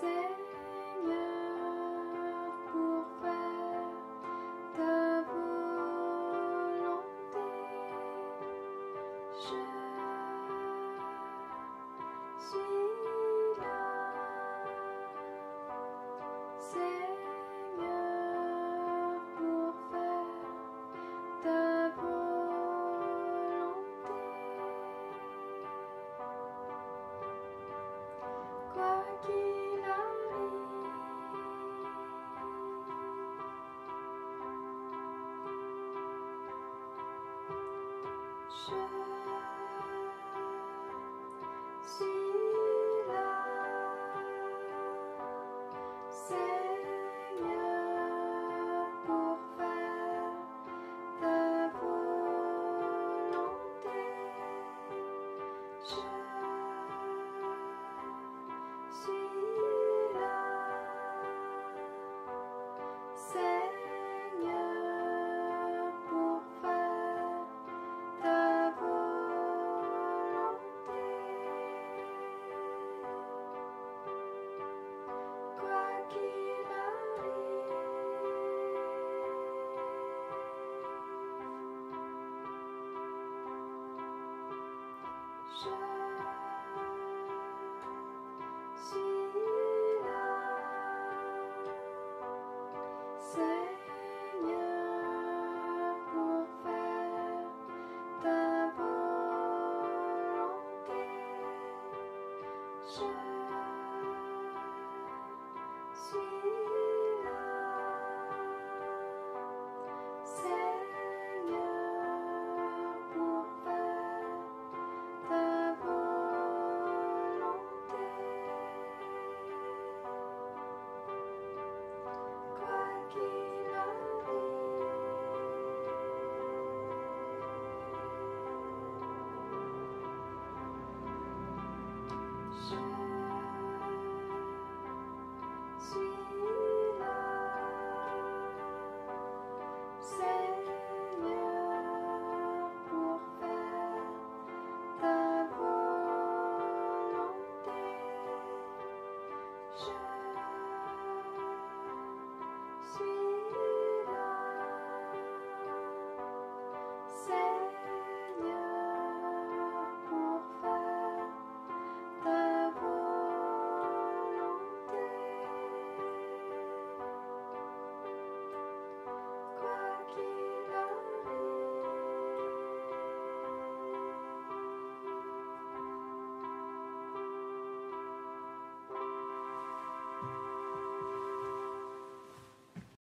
Seigneur, je je